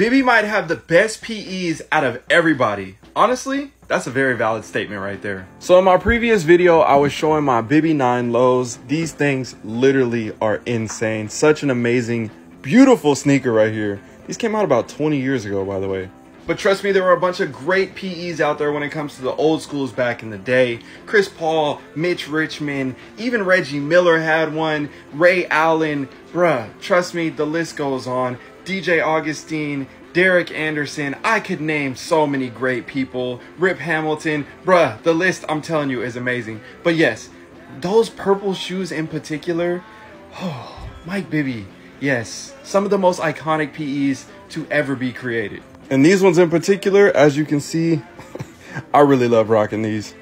Bibby might have the best PEs out of everybody. Honestly, that's a very valid statement right there. So in my previous video, I was showing my Bibby 9 lows. These things literally are insane. Such an amazing, beautiful sneaker right here. These came out about 20 years ago, by the way. But trust me, there were a bunch of great PEs out there when it comes to the old schools back in the day. Chris Paul, Mitch Richmond, even Reggie Miller had one, Ray Allen, bruh, trust me, the list goes on. DJ Augustin, Derek Anderson, I could name so many great people. Rip Hamilton, bruh, the list I'm telling you is amazing. But yes, those purple shoes in particular, oh, Mike Bibby, yes, some of the most iconic PEs to ever be created. And these ones in particular, as you can see, I really love rocking these.